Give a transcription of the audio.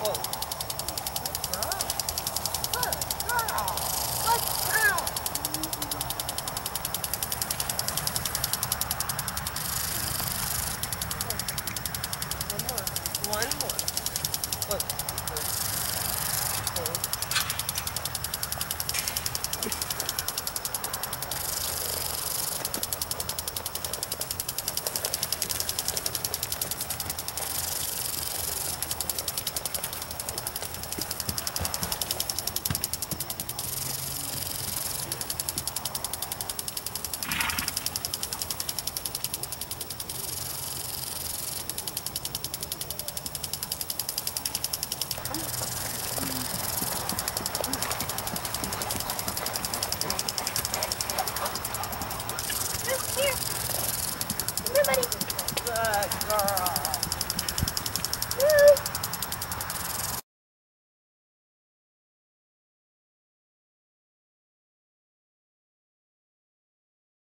哦。